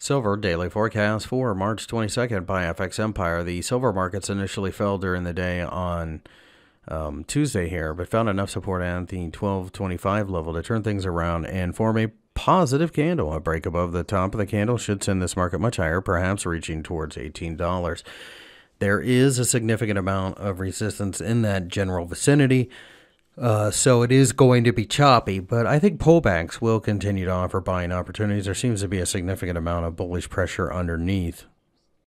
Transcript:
Silver daily forecast for March 22nd by FX Empire. The silver markets initially fell during the day on um, Tuesday here, but found enough support at the 1225 level to turn things around and form a positive candle. A break above the top of the candle should send this market much higher, perhaps reaching towards $18. There is a significant amount of resistance in that general vicinity. Uh, so it is going to be choppy, but I think pullbacks will continue to offer buying opportunities. There seems to be a significant amount of bullish pressure underneath